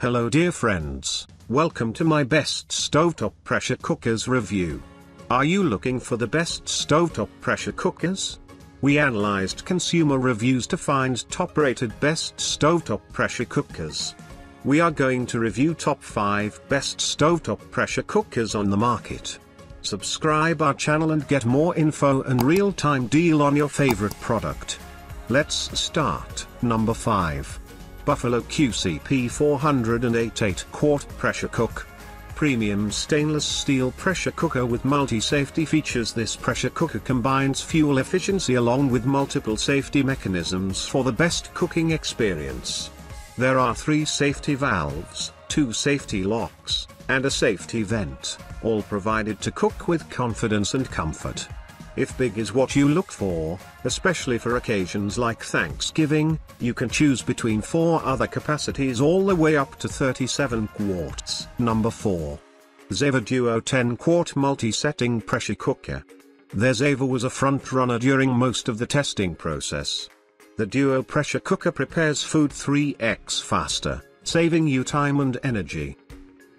Hello dear friends, welcome to my best stovetop pressure cookers review. Are you looking for the best stovetop pressure cookers? We analyzed consumer reviews to find top rated best stovetop pressure cookers. We are going to review top 5 best stovetop pressure cookers on the market. Subscribe our channel and get more info and real-time deal on your favorite product. Let's start. Number 5. Buffalo QCP 408 8 quart pressure cook. Premium stainless steel pressure cooker with multi-safety features This pressure cooker combines fuel efficiency along with multiple safety mechanisms for the best cooking experience. There are three safety valves, two safety locks, and a safety vent, all provided to cook with confidence and comfort. If big is what you look for, especially for occasions like Thanksgiving, you can choose between four other capacities all the way up to 37 quarts. Number 4. Zavor Duo 10 quart multi-setting pressure cooker. Their Zavor was a front runner during most of the testing process. The Duo pressure cooker prepares food 3x faster, saving you time and energy.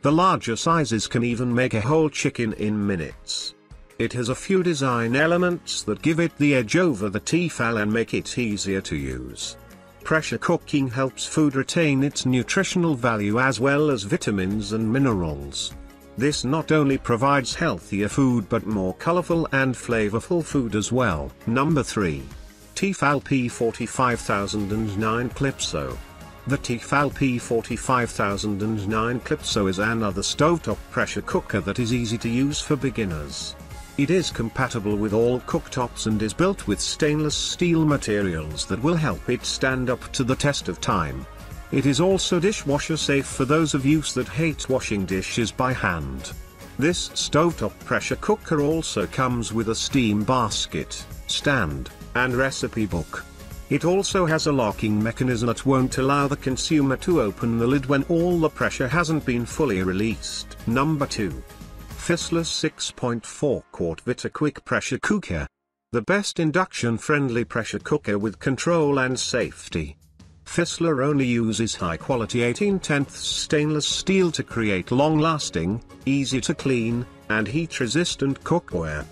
The larger sizes can even make a whole chicken in minutes. It has a few design elements that give it the edge over the Tefal and make it easier to use. Pressure cooking helps food retain its nutritional value as well as vitamins and minerals. This not only provides healthier food but more colorful and flavorful food as well. Number 3. Tefal P45009 Clipso. The Tefal P45009 Clipso is another stovetop pressure cooker that is easy to use for beginners. It is compatible with all cooktops and is built with stainless steel materials that will help it stand up to the test of time. It is also dishwasher safe for those of you that hate washing dishes by hand. This stovetop pressure cooker also comes with a steam basket, stand, and recipe book. It also has a locking mechanism that won't allow the consumer to open the lid when all the pressure hasn't been fully released. Number 2. Fissler 6.4 quart Vita Quick Pressure Cooker. The best induction-friendly pressure cooker with control and safety. Fissler only uses high-quality 18 tenths stainless steel to create long-lasting, easy-to-clean, and heat-resistant cookware.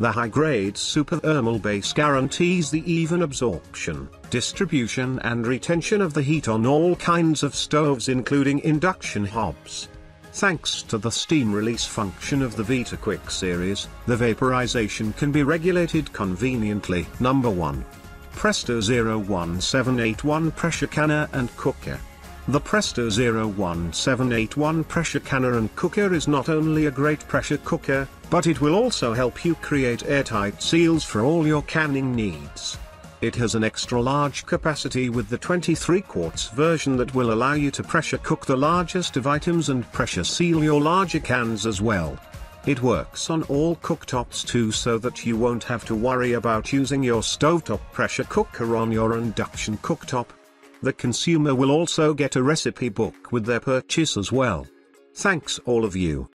The high-grade super thermal base guarantees the even absorption, distribution and retention of the heat on all kinds of stoves including induction hobs. Thanks to the steam release function of the Vita Quick series, the vaporization can be regulated conveniently. Number 1. Presto 01781 Pressure Canner and Cooker. The Presto 01781 pressure canner and cooker is not only a great pressure cooker, but it will also help you create airtight seals for all your canning needs. It has an extra large capacity with the 23 quarts version that will allow you to pressure cook the largest of items and pressure seal your larger cans as well. It works on all cooktops too so that you won't have to worry about using your stovetop pressure cooker on your induction cooktop. The consumer will also get a recipe book with their purchase as well. Thanks all of you.